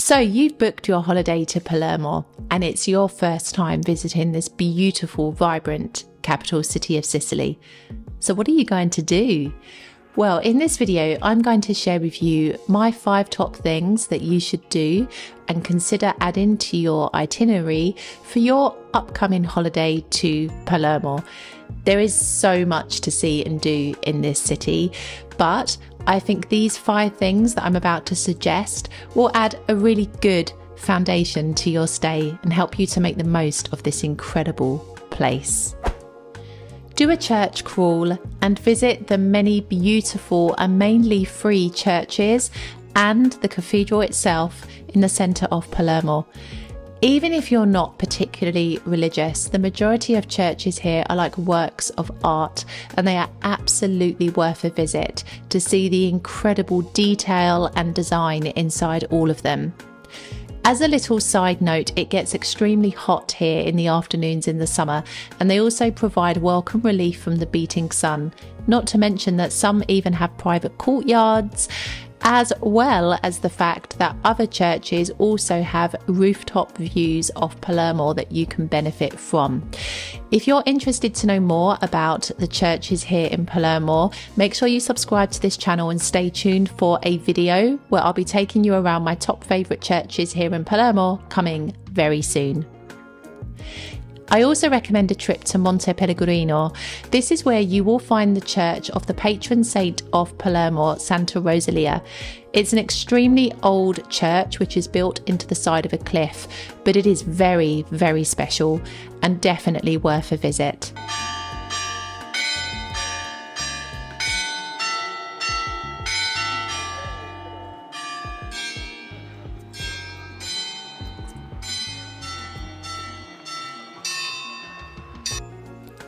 So, you've booked your holiday to Palermo, and it's your first time visiting this beautiful, vibrant capital city of Sicily. So, what are you going to do? Well, in this video, I'm going to share with you my five top things that you should do and consider adding to your itinerary for your upcoming holiday to Palermo. There is so much to see and do in this city, but I think these five things that I'm about to suggest will add a really good foundation to your stay and help you to make the most of this incredible place do a church crawl and visit the many beautiful and mainly free churches and the cathedral itself in the centre of Palermo. Even if you're not particularly religious, the majority of churches here are like works of art and they are absolutely worth a visit to see the incredible detail and design inside all of them. As a little side note, it gets extremely hot here in the afternoons in the summer, and they also provide welcome relief from the beating sun. Not to mention that some even have private courtyards as well as the fact that other churches also have rooftop views of Palermo that you can benefit from. If you're interested to know more about the churches here in Palermo, make sure you subscribe to this channel and stay tuned for a video where I'll be taking you around my top favourite churches here in Palermo coming very soon. I also recommend a trip to Monte Pellegrino. This is where you will find the church of the patron saint of Palermo, Santa Rosalia. It's an extremely old church which is built into the side of a cliff, but it is very, very special and definitely worth a visit.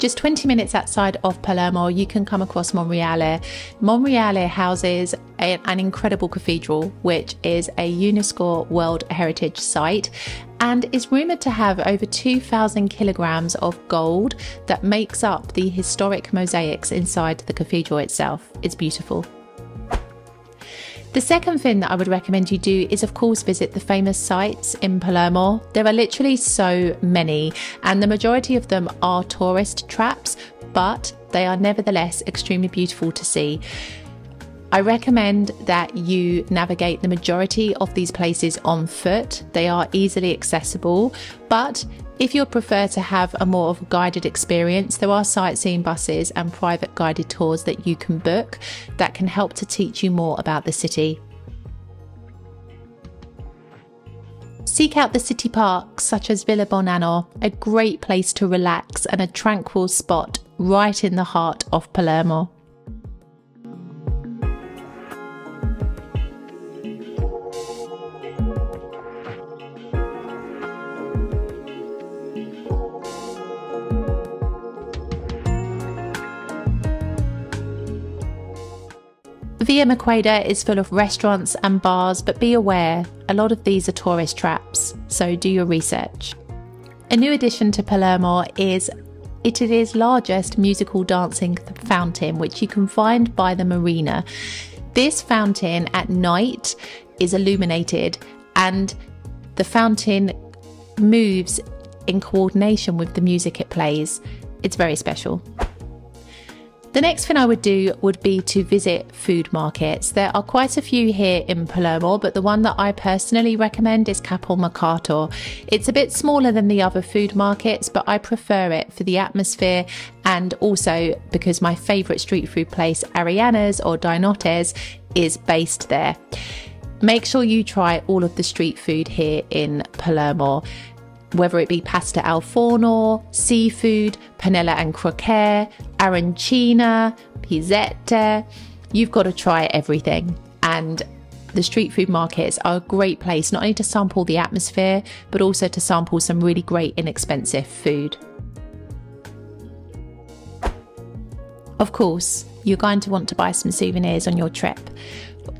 Just 20 minutes outside of Palermo, you can come across Monreale. Monreale houses a, an incredible cathedral, which is a UNESCO World Heritage Site and is rumoured to have over 2,000 kilograms of gold that makes up the historic mosaics inside the cathedral itself. It's beautiful. The second thing that I would recommend you do is, of course, visit the famous sites in Palermo. There are literally so many, and the majority of them are tourist traps, but they are nevertheless extremely beautiful to see. I recommend that you navigate the majority of these places on foot. They are easily accessible, but if you prefer to have a more of a guided experience, there are sightseeing buses and private guided tours that you can book that can help to teach you more about the city. Seek out the city parks such as Villa Bonanno, a great place to relax and a tranquil spot right in the heart of Palermo. Via Maqueda is full of restaurants and bars, but be aware, a lot of these are tourist traps, so do your research. A new addition to Palermo is Italy's largest musical dancing fountain, which you can find by the marina. This fountain at night is illuminated and the fountain moves in coordination with the music it plays. It's very special. The next thing I would do would be to visit food markets. There are quite a few here in Palermo, but the one that I personally recommend is Mercato. It's a bit smaller than the other food markets, but I prefer it for the atmosphere and also because my favourite street food place, Ariana's or Dinotes, is based there. Make sure you try all of the street food here in Palermo whether it be pasta al forno, seafood, panella and croquette, arancina, pizzette. You've got to try everything. And the street food markets are a great place not only to sample the atmosphere, but also to sample some really great inexpensive food. Of course, you're going to want to buy some souvenirs on your trip.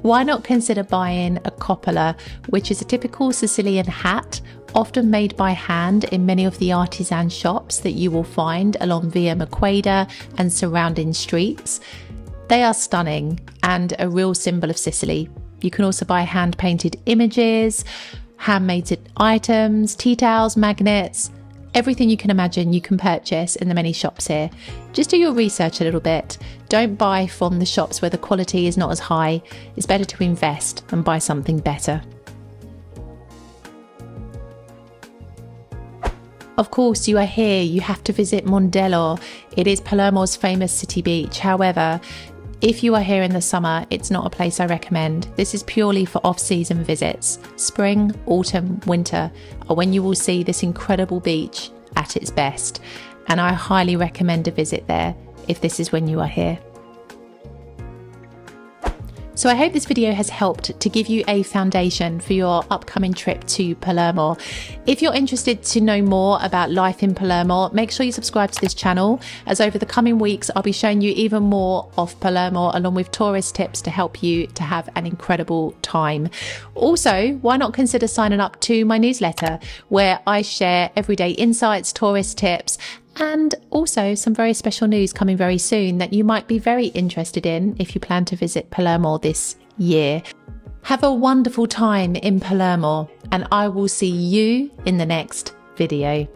Why not consider buying a coppola, which is a typical Sicilian hat often made by hand in many of the artisan shops that you will find along Via Maqueda and surrounding streets. They are stunning and a real symbol of Sicily. You can also buy hand painted images, handmade items, tea towels, magnets, everything you can imagine you can purchase in the many shops here. Just do your research a little bit. Don't buy from the shops where the quality is not as high. It's better to invest and buy something better. Of course, you are here, you have to visit Mondello. It is Palermo's famous city beach. However, if you are here in the summer, it's not a place I recommend. This is purely for off season visits. Spring, autumn, winter are when you will see this incredible beach at its best. And I highly recommend a visit there if this is when you are here. So I hope this video has helped to give you a foundation for your upcoming trip to Palermo. If you're interested to know more about life in Palermo, make sure you subscribe to this channel as over the coming weeks I'll be showing you even more of Palermo along with tourist tips to help you to have an incredible time. Also, why not consider signing up to my newsletter where I share everyday insights, tourist tips and also some very special news coming very soon that you might be very interested in if you plan to visit Palermo this year. Have a wonderful time in Palermo, and I will see you in the next video.